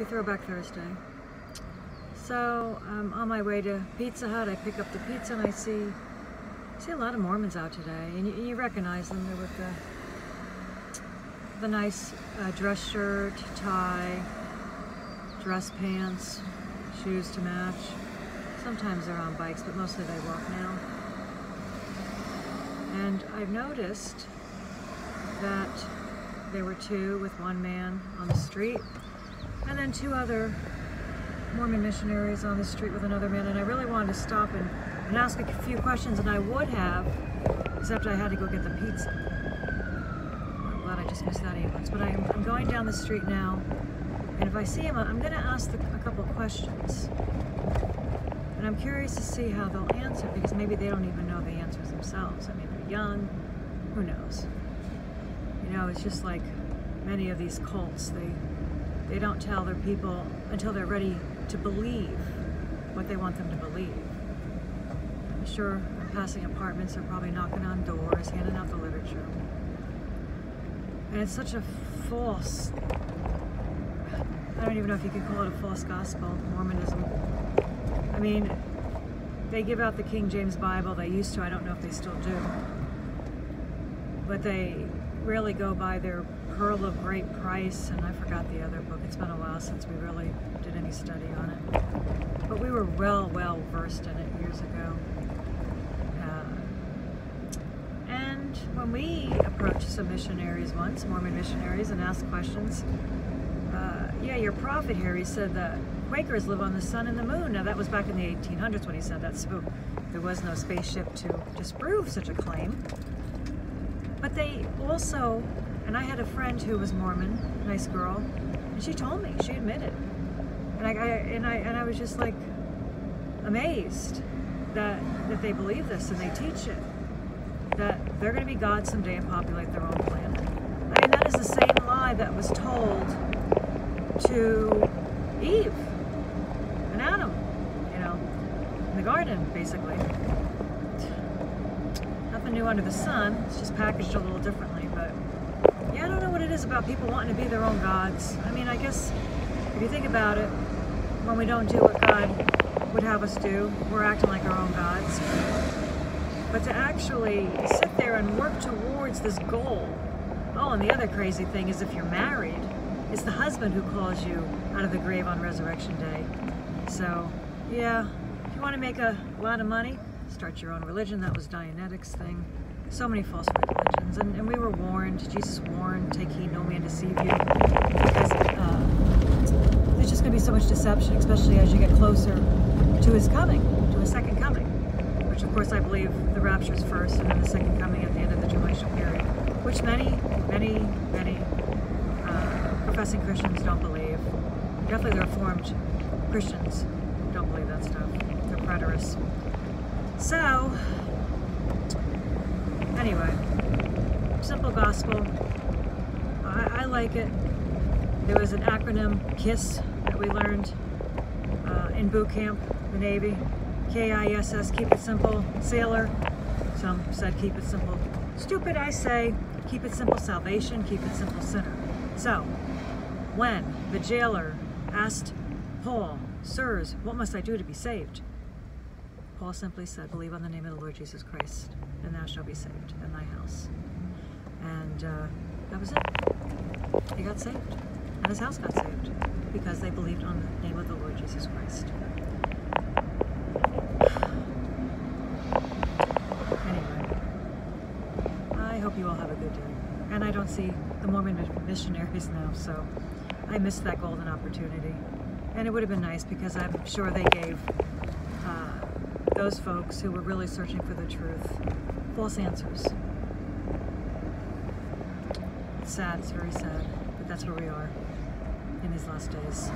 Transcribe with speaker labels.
Speaker 1: Happy Throwback Thursday. So I'm on my way to Pizza Hut. I pick up the pizza and I see see a lot of Mormons out today, and you, you recognize them. They're with the the nice uh, dress shirt, tie, dress pants, shoes to match. Sometimes they're on bikes, but mostly they walk now. And I've noticed that there were two with one man on the street and then two other Mormon missionaries on the street with another man, and I really wanted to stop and, and ask a few questions, and I would have, except I had to go get the pizza. I'm glad I just missed that ambulance. But I'm, I'm going down the street now, and if I see him, I'm going to ask the, a couple questions. And I'm curious to see how they'll answer, because maybe they don't even know the answers themselves. I mean, they're young, who knows? You know, it's just like many of these cults, they they don't tell their people until they're ready to believe what they want them to believe. I'm sure passing apartments are probably knocking on doors, handing out the literature. And it's such a false, I don't even know if you could call it a false gospel, Mormonism. I mean, they give out the King James Bible, they used to, I don't know if they still do. But they really go by their Pearl of Great Price, and I forgot the other book. It's been a while since we really did any study on it. But we were well, well versed in it years ago. Uh, and when we approached some missionaries once, Mormon missionaries, and asked questions, uh, yeah, your prophet here, he said that Quakers live on the sun and the moon. Now that was back in the 1800s when he said that, so there was no spaceship to disprove such a claim. But they also and I had a friend who was Mormon, nice girl, and she told me, she admitted. And I, I and I and I was just like amazed that that they believe this and they teach it. That they're going to be God someday and populate their own planet. I mean, that is the same lie that was told to Eve and Adam, you know, in the garden, basically. Nothing new under the sun. It's just packaged a little differently, but yeah, I don't know what it is about people wanting to be their own gods. I mean, I guess if you think about it, when we don't do what God would have us do, we're acting like our own gods. But to actually sit there and work towards this goal. Oh, and the other crazy thing is if you're married, it's the husband who calls you out of the grave on resurrection day. So, yeah, if you want to make a lot of money, start your own religion. That was Dianetics' thing. So many false religions. And, and we were warned, Jesus warned, take heed, no man deceive you. Because uh, there's just going to be so much deception, especially as you get closer to his coming, to his second coming. Which, of course, I believe the rapture is first and then the second coming at the end of the tribulation period. Which many, many, many uh, professing Christians don't believe. Definitely the Reformed Christians don't believe that stuff. They're preterists. So, Anyway, simple gospel. I, I, like it. There was an acronym, KISS, that we learned uh, in boot camp, the Navy. K-I-S-S, keep it simple. Sailor, some said keep it simple. Stupid, I say, keep it simple salvation, keep it simple sinner. So, when the jailer asked Paul, Sirs, what must I do to be saved? Paul simply said, Believe on the name of the Lord Jesus Christ, and thou shalt be saved, in thy house. And uh, that was it. He got saved. And his house got saved because they believed on the name of the Lord Jesus Christ. anyway, I hope you all have a good day. And I don't see the Mormon missionaries now, so I missed that golden opportunity. And it would have been nice because I'm sure they gave those folks who were really searching for the truth false answers. It's sad, it's very sad, but that's where we are in these last days.